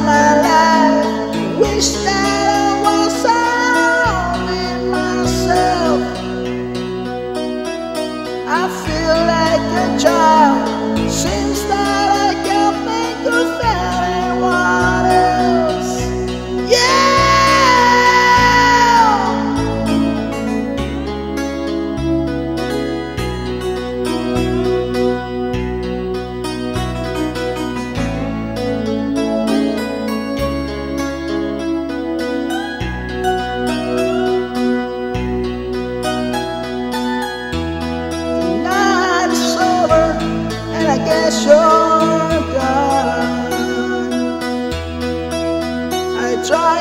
my life.